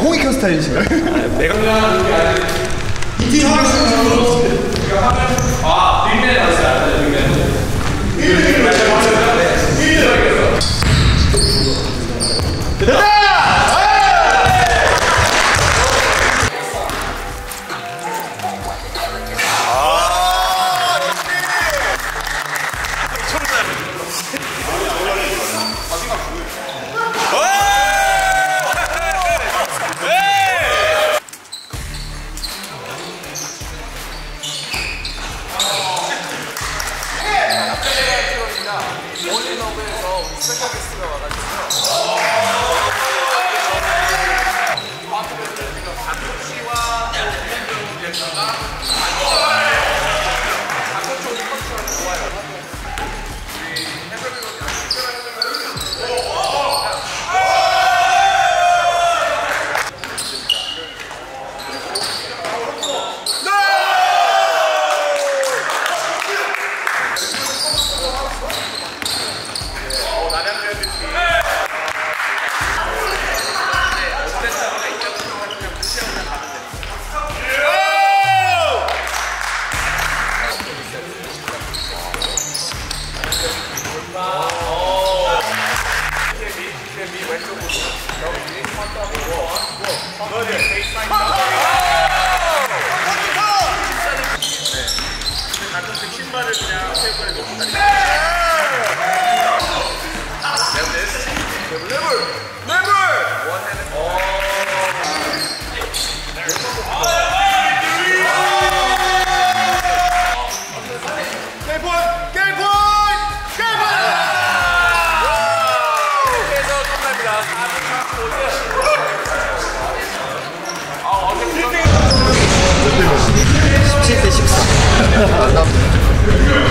약간 홍익현 스타일이신가요? 이온리 너브에서 우리 스페셜 게스트가 와가지고요. 17대 14.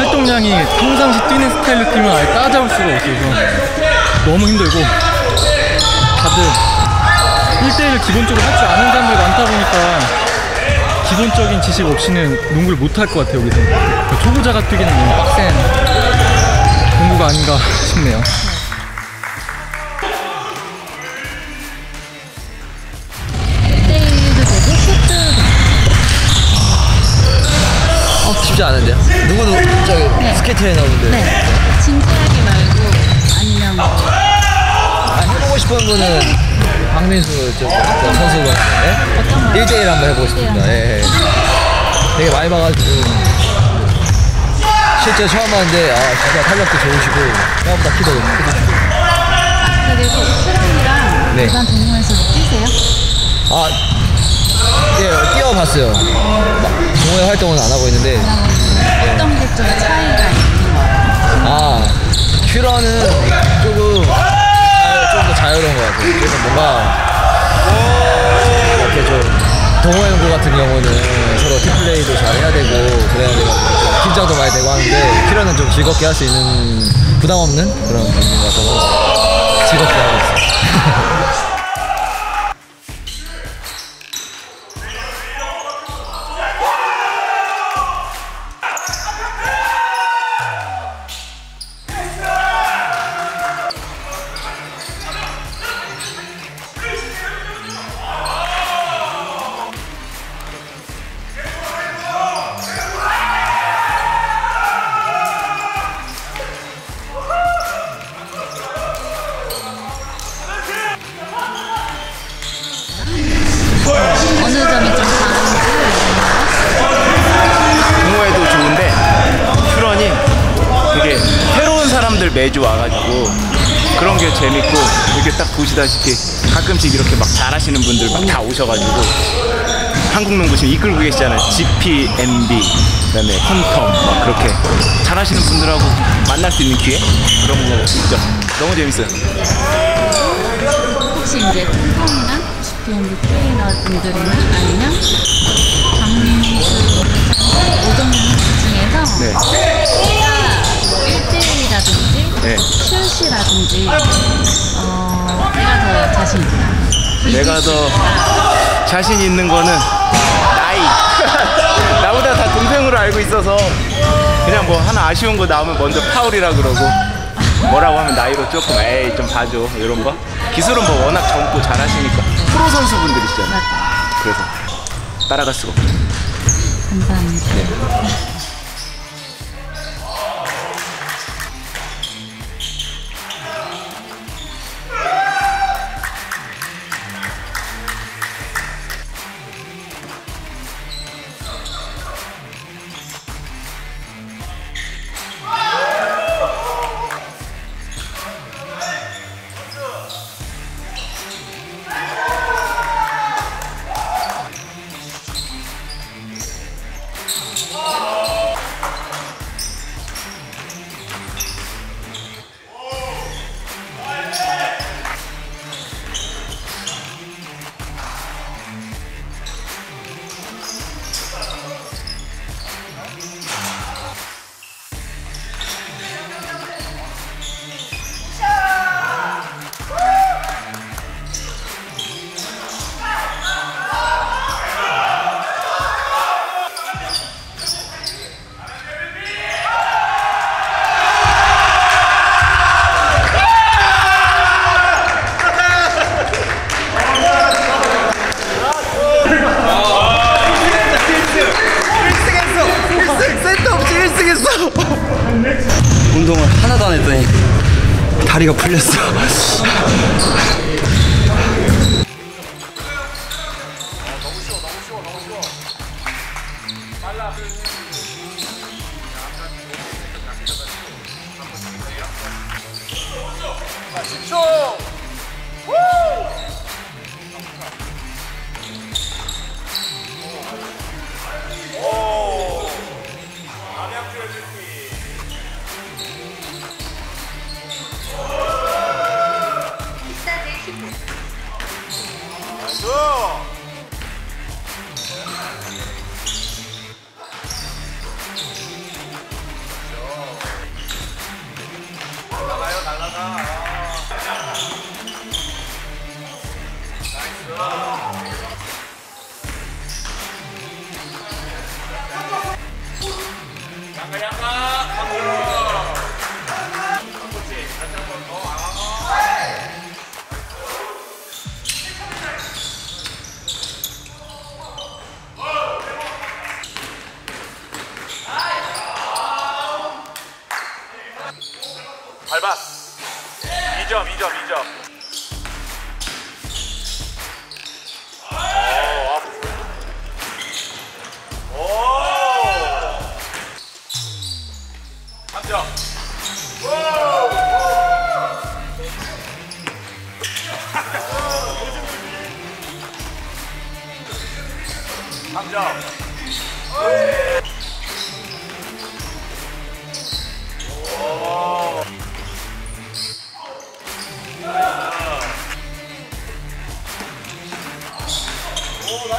활동량이 평상시 뛰는 스타일로 뛰면 아예 따라잡을 수가 없어서 너무 힘들고 다들 1대1을 기본적으로 할 줄 아는 사람들이 많다 보니까 기본적인 지식 없이는 농구를 못 할 것 같아요 여기서. 그러니까 초보자가 뛰기는 너무 빡센 농구가 아닌가 싶네요. 1대1도 되고 슛도 쉽지 않은데요? 누구도 저기 스케이트에 나오는데 네 진지하게 말고 아니면 뭐 아, 해보고 싶은 거는 박민수 저, 저 선수가 어떤 거 1대1 한번 해보고 싶습니다. 예, 예. 되게 많이 봐가지고 실제 처음 하는데 아 진짜 탄력도 좋으시고 생각보다 키도 너무 크시고 그리고 수랑이랑 네. 일반 동호회에서 뛰세요? 아 예, 뛰어봤어요. 막 동호회 활동은 안 하고 있는데 어떤 게 좀 차이가 있는 것 같아요? 아 큐러는 조금 좀더 자유로운 것 같아요. 그래서 뭔가 이렇게 좀 동호 연구 같은 경우는 서로 팀플레이도 잘 해야 되고 그래야 되고 좀 긴장도 많이 되고 하는데 큐러는 좀 즐겁게 할 수 있는 부담 없는 그런 것 같아서 즐겁게 하고 있어요. 사람들 매주 와가지고 그런 게 재밌고 이렇게 딱 보시다시피 가끔씩 이렇게 막 잘하시는 분들 막 다 오셔가지고 한국 농구 지금 이끌고 계시잖아요. GPMB 그다음에 퀀텀 막 그렇게 잘하시는 분들하고 만날 수 있는 기회 그런 거 있죠. 너무 재밌어요. 혹시 이제 콩콩이랑 GPMB 트레이너 분들이나 아니면 강민수 오정민 중에서 네. 내가 뭐 1대1이라든지 네. 슛이라든지 어, 내가 더 자신 있다. 내가 더 자신 있는 거는 나이. 나보다 다 동생으로 알고 있어서 그냥 뭐 하나 아쉬운 거 나오면 먼저 파울이라 그러고 뭐라고 하면 나이로 조금 에이 좀 봐줘 이런 거. 기술은 뭐 워낙 젊고 잘하시니까 프로 선수분들이시잖아요. 그래서 따라갈 수가 없죠. 감사합니다. 운 다리가 풀렸어. 아, 집중! 우! 시작. 감자.